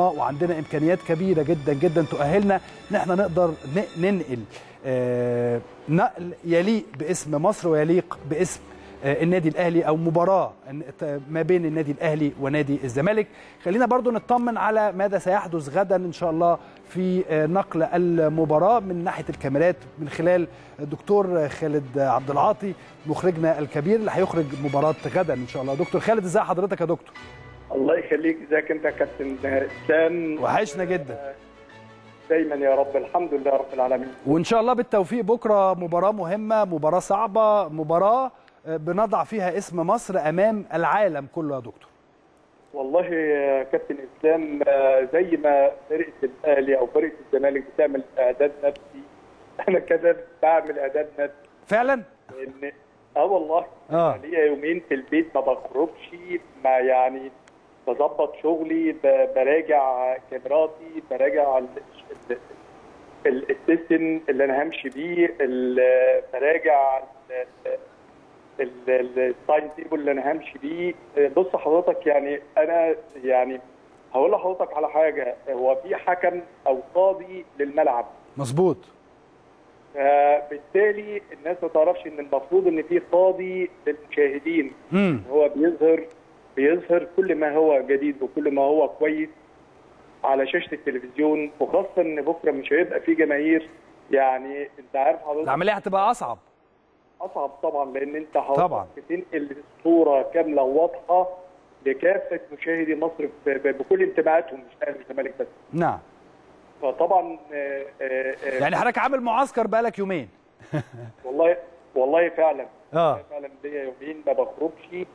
وعندنا إمكانيات كبيرة جدا جدا تؤهلنا ان إحنا نقدر ننقل آه، نقل يليق باسم مصر ويليق باسم آه، النادي الأهلي أو مباراة ما بين النادي الأهلي ونادي الزمالك. خلينا برضو نطمن على ماذا سيحدث غدا إن شاء الله في آه، نقل المباراة من ناحية الكاميرات من خلال الدكتور خالد عبد العاطي مخرجنا الكبير اللي هيخرج مباراة غدا إن شاء الله. دكتور خالد ازي حضرتك يا دكتور؟ الله يخليك. إزيك أنت يا كابتن اسلام وحشنا جدا. دايما يا رب الحمد لله رب العالمين. وإن شاء الله بالتوفيق. بكرة مباراة مهمة مباراة صعبة مباراة آه، بنضع فيها اسم مصر أمام العالم كله يا دكتور. والله يا كابتن إسلام آه، زي ما فرقة الأهلي أو فرقة الزمالك بتعمل اعداد نفسي أنا كده بعمل أعداد نفسي. فعلا؟ آه والله. آه. ليا يومين في البيت ما بخرجش ما يعني بظبط شغلي براجع كاميراتي براجع ال- ال- ال- ال system اللي أنا همشي بيه براجع ال- ال- ال- ال time table اللي أنا همشي بيه. بص حضرتك يعني أنا يعني هقول لحضرتك على حاجة. هو في حكم أو قاضي للملعب. مظبوط. فبالتالي الناس ما تعرفش إن المفروض إن في قاضي للمشاهدين. هو بيظهر بيظهر كل ما هو جديد وكل ما هو كويس على شاشة التلفزيون وخاصة إن بكرة مش هيبقى في جماهير. يعني أنت عارف حضرتك العملية هتبقى أصعب. أصعب طبعا لأن أنت حضرتك طبعا. بتنقل صوره كاملة وواضحه لكافه مشاهدي مصر بكل انتماءاتهم مش أهلي والزمالك بس. نعم. فطبعا آه، آه، آه، يعني حضرتك عامل معسكر بقالك يومين. والله والله فعلا. آه. فعلا ليا يومين ما بخرجش.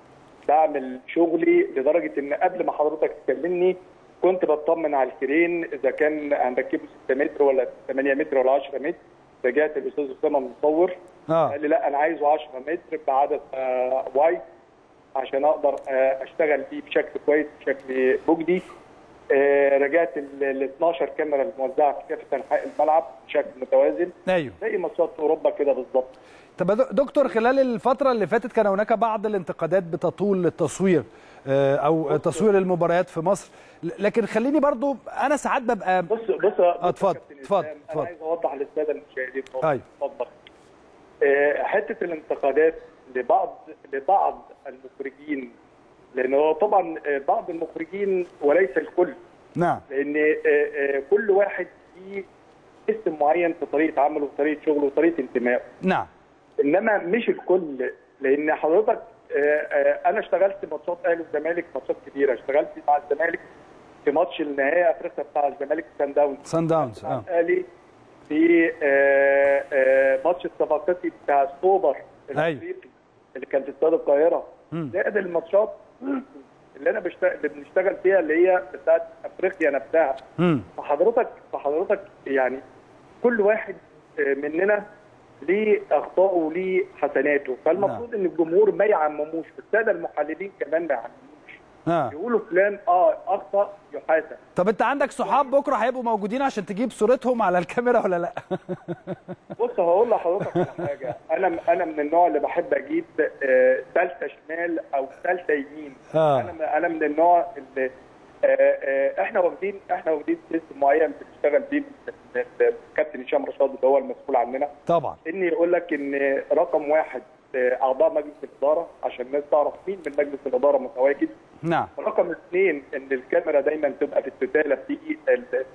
بعمل شغلي لدرجة إن قبل ما حضرتك تكلمني كنت بطمن على الكرين إذا كان هنركبه 6 متر ولا 8 متر ولا 10 متر. رجعت الاستاذ أسامة المصور آه. قال لي لا أنا عايزه 10 متر بعدد آه، وايد عشان أقدر آه، أشتغل بيه بشكل كويس بشكل مجدي آه، رجعت ال 12 كاميرا الموزعه في كافة أنحاء الملعب بشكل متوازن. أيوه. زي ماتشات أوروبا كده بالظبط. طب دكتور خلال الفترة اللي فاتت كان هناك بعض الانتقادات بتطول التصوير آه، أو تصوير المباريات في مصر. لكن خليني برضو أنا ساعات ببقى بص بص اتفضل، اتفضل، اتفضل. عايز أوضح للسادة المشاهدين أيوة. اتفضل. آه، حتة الانتقادات لبعض لبعض المخرجين لأن هو طبعا آه، بعض المخرجين وليس الكل. نعم. لأن آه، آه، كل واحد فيه اسم معين في طريقة عمله وطريقه شغله وطريقه انتمائه. نعم. إنما مش الكل لأن حضرتك أنا اشتغلت ماتشات أهلي والزمالك ماتشات كبيره اشتغلت مع الزمالك في ماتش النهائي أفريقيا بتاع الزمالك سان داونز. سان داونز آه. الاهلي في ماتش الصفاقسي بتاع السوبر الافريقي اللي كان في استاد القاهرة. زائد الماتشات اللي أنا بشتغل اللي بنشتغل فيها اللي هي بتاعت أفريقيا نفسها. فحضرتك فحضرتك يعني كل واحد آه، مننا ليه أخطائه وليه حسناته. فالمفروض إن الجمهور ما يعمموش. والساده المحللين كمان ما يعمموش. آه يقولوا فلان آه أخطأ يحاسب. طب أنت عندك صحاب بكرة هيبقوا موجودين عشان تجيب صورتهم على الكاميرا ولا لأ؟ بص هقول لحضرتك على حاجة. أنا أنا من النوع اللي بحب أجيب ثالثه شمال أو ثالثه يمين. آه. أنا أنا من النوع اللي آه، آه، إحنا واخدين إحنا واخدين سيستم معين بنشتغل بيه الكابتن هشام رشاد اللي هو المسؤول عننا. طبعا. ان يقول لك إن رقم واحد آه، أعضاء مجلس الإدارة عشان الناس تعرف مين من مجلس الإدارة متواجد. نعم. رقم اثنين إن الكاميرا دايما تبقى في التتالة في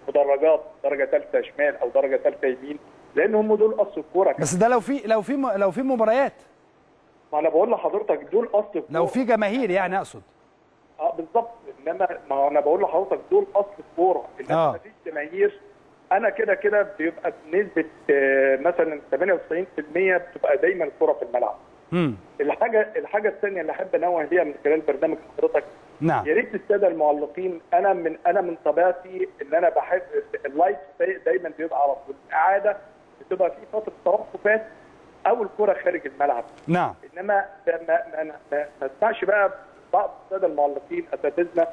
المدرجات درجة ثالثه شمال أو درجة ثالثه يمين لأن هم دول أصل الكورة. بس ده لو في لو في لو في مباريات. ما أنا بقول لحضرتك دول أصل الكورة. لو في جماهير يعني أقصد. آه بالظبط. إنما ما أنا بقول لحضرتك دول أصل الكورة. إنما آه. ما فيش جماهير أنا كده كده بيبقى بنسبة آه، مثلا 98% بتبقى دايما الكوره في الملعب. امم الحاجة الحاجة الثانية اللي أحب أنوه ليها من خلال برنامج حضرتك نعم. يا ريت الساده المعلقين أنا من أنا من طبيعتي إن أنا بحب اللايف دايما بيبقى على طول. الاعاده بتبقى في فترة توقفات أو الكره خارج الملعب. نعم. إنما ما ما ما, ما, ما أسمعش بقى بعض الساده المعلقين أساتذتنا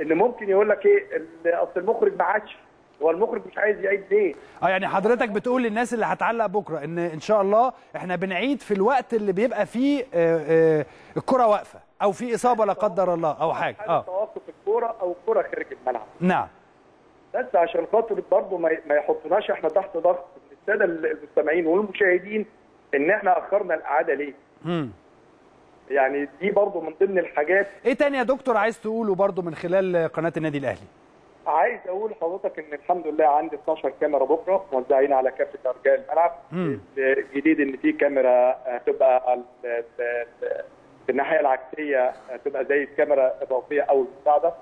إن ممكن يقول لك إيه أصل المخرج ما عادش هو المخرج مش عايز يعيد ليه؟ آه يعني حضرتك بتقول للناس اللي هتعلق بكرة إن إن شاء الله إحنا بنعيد في الوقت اللي بيبقى فيه آه، آه، الكرة واقفة أو في إصابة لا قدر الله أو حاجة آه توقف الكورة أو الكورة خارج الملعب نعم بس عشان خاطر برضه ما يحطناش إحنا تحت ضغط من السادة المستمعين والمشاهدين إن إحنا أخرنا الاعاده ليه؟ مم. يعني دي برضه من ضمن الحاجات إيه تاني يا دكتور عايز تقوله برضو من خلال قناة النادي الأهلي عايز أقول لحضرتك ان الحمد لله عندي 12 كاميرا بكره موزعين على كافة ارجاء الملعب. مم. جديد إن في كاميرا ال- في الناحية العكسية هتبقى زي الكاميرا الاضافيه أو المساعدة.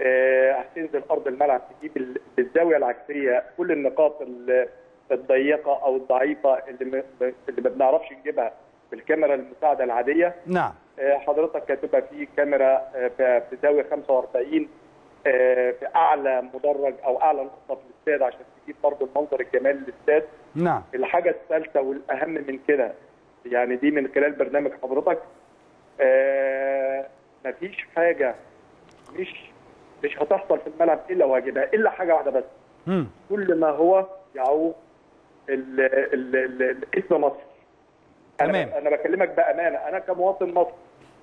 آه، هتنزل أرض الملعب تجيب ال- بالزاويه العكسية كل النقاط ال- الضيقة أو الضعيفة اللي اللي ما بنعرفش نجيبها بالكاميرا المساعدة العادية. نعم. آه، حضرتك هتبقى في كاميرا آه، في زاويه 45 آه، في أعلى مدرج أو أعلى نقطة في الاستاد عشان تجيب برضه المنظر الجمالي للاستاد. نعم. الحاجة الثالثه والأهم من كده يعني دي من خلال برنامج حضرتك. آه، مفيش حاجة مش مش هتحصل في الملعب إلا واجبها إلا حاجة واحدة بس. مم. كل ما هو يعوق ال- ال- ال- ال- اسم مصر. تمام. أنا بكلمك بأمانة أنا كمواطن مصري.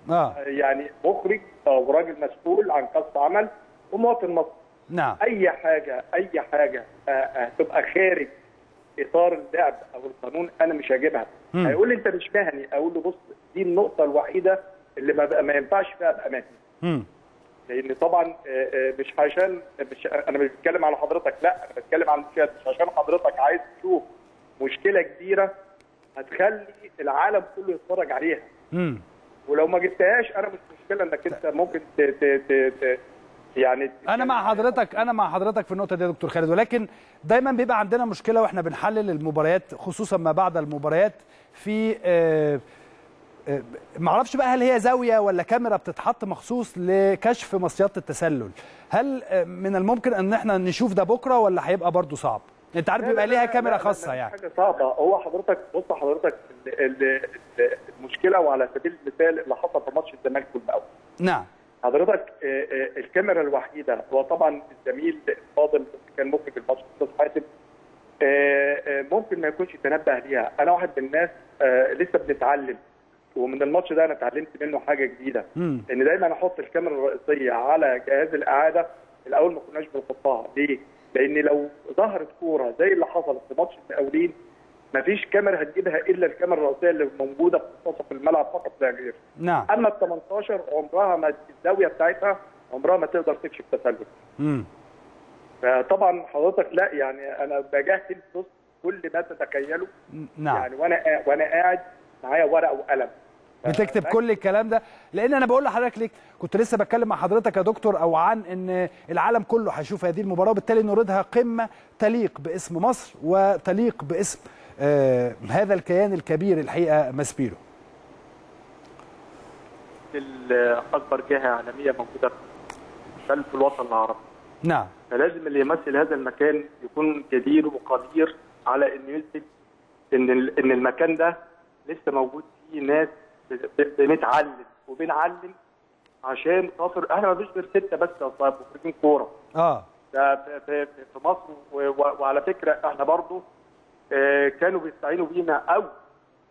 آه. يعني مخرج أو راجل مسؤول عن قصد عمل ومواطن مصري نعم أي حاجة أي حاجة آه، آه، تبقى خارج إطار اللعب أو القانون أنا مش هجيبها. هيقول لي أنت مش مهني أقول له بص دي النقطة الوحيدة اللي ما, ما ينفعش فيها أبقى مهني. لأن طبعا آه، مش عشان مش أنا مش بتكلم على حضرتك لأ أنا بتكلم عن المشاهد مش عشان حضرتك عايز تشوف مشكلة كبيرة هتخلي العالم كله يتفرج عليها مم. ولو ما جبتهاش أنا مش مشكلة إنك أنت ممكن ت ت ت ت يعني أنا مع حضرتك أنا مع حضرتك في النقطة دي يا دكتور خالد. ولكن دايما بيبقى عندنا مشكلة وإحنا بنحلل المباريات خصوصا ما بعد المباريات في آه، آه، معرفش بقى هل هي زاوية ولا كاميرا بتتحط مخصوص لكشف مصيات التسلل. هل آه، من الممكن إن إحنا نشوف ده بكرة ولا هيبقى برضو صعب؟ أنت عارف بيبقى ليها كاميرا خاصة يعني. حاجة صعبة. هو حضرتك بص حضرتك ال- ال- ال- المشكلة وعلى سبيل المثال اللي حصل في ماتش الزمالك والمقاولة نعم. حضرتك آه، آه، الكاميرا الوحيدة هو طبعا الزميل الفاضل كان مخرج الماتش أستاذ حاتم آه، ممكن ما يكونش تنبه ليها أنا واحد من الناس لسه بنتعلم ومن الماتش ده أنا اتعلمت منه حاجة جديدة مم. إن دايما أحط الكاميرا الرئيسية على جهاز الإعادة الأول ما كناش بنحطها ليه؟ لأن لو ظهرت كورة زي اللي حصلت في ماتش المقاولين مفيش كاميرا هتجيبها إلا الكاميرا الرئيسية اللي موجودة في منتصف الملعب فقط لا غير. نعم أما ال 18 عمرها ما الزاوية بتاعتها عمرها ما تقدر تكشف تسلل. مم. فطبعا حضرتك لا يعني أنا بجهز بص كل ما تتخيله نعم يعني وأنا وأنا قاعد معايا ورقة وقلم. بتكتب كل الكلام ده لأن أنا بقول لحضرتك ليه كنت لسه بتكلم مع حضرتك يا دكتور أو عن إن العالم كله هيشوف هذه المباراة وبالتالي نريدها قمة تليق باسم مصر وتليق باسم آه هذا الكيان الكبير الحقيقة ماسبيرو. اكبر جهة عالمية موجودة في في الوطن العربي. نعم. فلازم اللي يمثل هذا المكان يكون جدير وقدير على انه يثبت إن إن المكان ده لسه موجود فيه ناس بنتعلم وبنعلم عشان خاطر إحنا ما فيش غير ستة بس مخرجين كورة. آه. ده في, مصر وعلى فكرة إحنا برضو آه، كانوا بيستعينوا بينا أو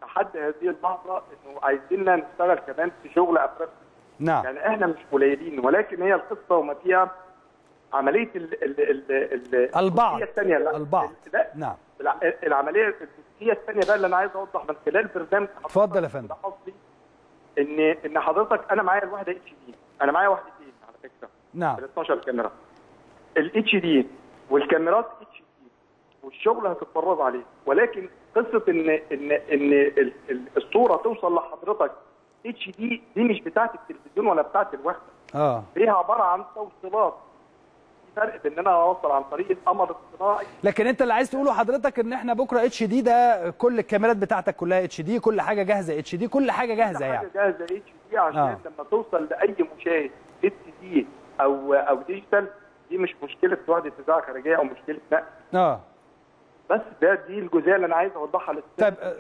لحد هذه اللحظة إنه عايزيننا نشتغل كمان في شغل افريقيا نعم. يعني إحنا مش قليلين ولكن هي القصة وما فيها عملية ال ال ال ال البعض. الثانية لا. البعض. لا. نعم. الع- العملية الجزئيه الثانية بقى اللي أنا عايز أوضح من خلال برنامج اتفضل يا فندم. قصدي ان إن حضرتك أنا معايا الواحده اتش دي. أنا معايا واحدتين على فكرة. نعم. ال 12 كاميرا. ال HD والكاميرات H والشغل هتتفرج عليه. ولكن قصة ان ان إن ال- ال- الصورة توصل لحضرتك HD دي مش بتاعت التلفزيون ولا بتاعت الوحدة. آه. هي عبارة عن توصيلات. في فرق بين إن أنا أوصل عن طريق القمر الصناعي. لكن أنت اللي عايز تقوله حضرتك إن إحنا بكرة HD ده كل الكاميرات بتاعتك كلها HD كل حاجة جاهزة HD كل حاجة جاهزة حاجة يعني. جاهزة HD عشان آه. لما توصل لأي مشاهد HD أو أو digital دي مش مشكلة وحدة إذاعة خارجية أو مشكلة نقل. آه. بس ده دي الجزئية اللي أنا عايز أوضحها للساده طيب،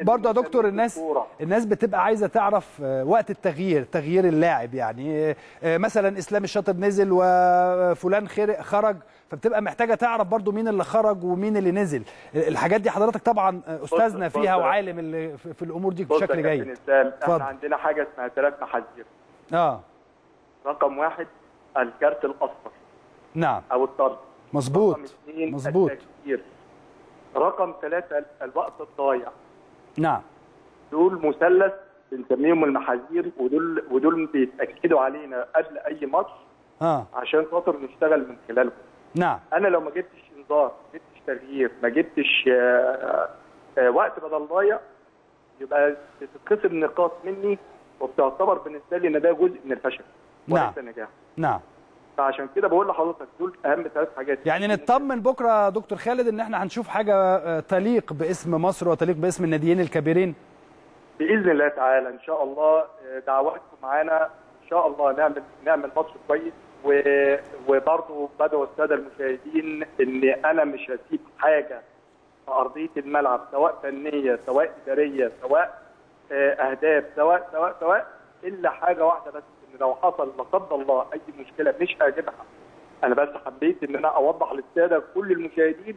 آه، برضه يا دكتور الناس الكورة. الناس بتبقى عايزة تعرف آه، وقت التغيير تغيير اللاعب يعني آه، مثلا إسلام الشاطر نزل وفلان خر- خرج فبتبقى محتاجة تعرف برضه مين اللي خرج ومين اللي نزل. الحاجات دي حضرتك طبعا أستاذنا فيها وعالم اللي في الأمور دي بشكل جيد. إحنا عندنا حاجة اسمها ثلاث محاذير. آه. رقم واحد الكارت الأصفر. نعم. أو الطرد. مظبوط مظبوط. رقم ثلاثة الوقت الضايع. نعم. دول مثلث بنسميهم المحاذير ودول ودول بيتأكدوا علينا قبل أي ماتش آه. عشان خاطر نشتغل من خلالهم. نعم. أنا لو ما جبتش إنذار ما جبتش تغيير ما جبتش آه، آه، وقت بدل ضايع يبقى بتتخصم نقاط مني وبتعتبر بالنسبة لي إن ده جزء من الفشل نعم. وليس نجاح. نعم. فعشان كده بقول لحضرتك دول أهم ثلاث حاجات. يعني نطمن بكرة دكتور خالد إن إحنا هنشوف حاجة آه، تليق باسم مصر وتليق باسم الناديين الكبيرين؟ بإذن الله تعالى إن شاء الله آه، دعواتكم معانا. إن شاء الله نعمل نعمل ماتش كويس. و- وبرضه بدعو السادة المشاهدين إن أنا مش هسيب حاجة في أرضية الملعب سواء فنية سواء إدارية سواء آه، أهداف سواء سواء سواء إلا حاجة واحدة بس. إن لو حصل لا قدر الله أي مشكلة مش هجيبها أنا بس حبيت إن أنا أوضح للسادة كل المشاهدين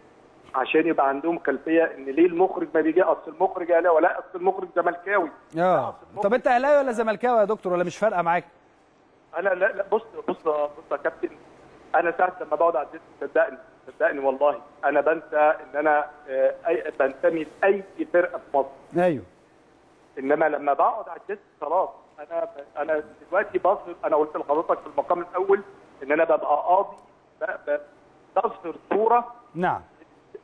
عشان يبقى عندهم خلفية إن ليه المخرج ما بيجي أصل المخرج اهلاوي ولا أصل المخرج زملكاوي. آه. طب أنت اهلاوي ولا زملكاوي يا دكتور؟ ولا مش فارقة معاك؟ أنا لا لا بص بص بص يا كابتن. أنا ساعة لما بقعد على ال desk صدقني صدقني والله أنا بنسى إن أنا آه، أي بنتمي لأي فرقة في مصر. أيوه. إنما لما بقعد على ال desk خلاص. أنا أنا دلوقتي بظهر أنا قلت لحضرتك في المقام الأول إن أنا ببقى قاضي بظهر صورة نعم.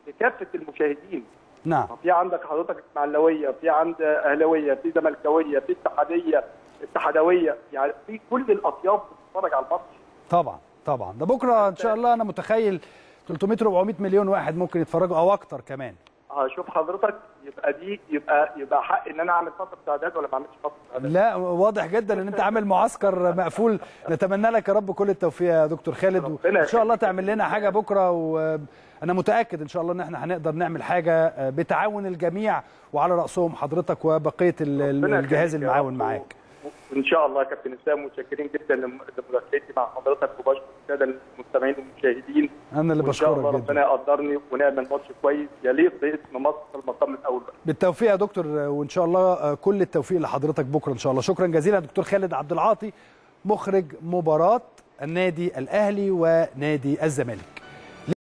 لكافة المشاهدين. نعم. في عندك حضرتك اسماعيلاويه في عند أهلاوية في زملكاوية في اتحادية اتحادوية يعني في كل الأطياف بتتفرج على الماتش. طبعا طبعا. ده بكرة إن شاء الله أنا متخيل 300 400 مليون واحد ممكن يتفرجوا أو أكتر كمان. هشوف حضرتك يبقى دي يبقى يبقى حق إن أنا أعمل فترة إعداد ولا ما أعملش فترة إعداد لا واضح جدا إن أنت عامل معسكر مقفول نتمنى لك يا رب كل التوفيق يا دكتور خالد وإن شاء الله. تعمل لنا حاجة بكرة وأنا متأكد إن شاء الله إن إحنا هنقدر نعمل حاجة بتعاون الجميع وعلى رأسهم حضرتك وبقية الجهاز المعاون. معاك ان شاء الله يا كابتن إسلام متشكرين جدا لم- لمداخلتي مع حضرتك وبشكر السادة المستمعين والمشاهدين. أنا اللي وإن شاء الله بشكرك ربنا جدا يقدرني ونعمل ماتش كويس. يليق باسم مصر في المقام الأول بقى. بالتوفيق يا دكتور وإن شاء الله كل التوفيق لحضرتك بكرة إن شاء الله. شكرا جزيلا دكتور خالد عبد العاطي مخرج مباراة النادي الأهلي ونادي الزمالك.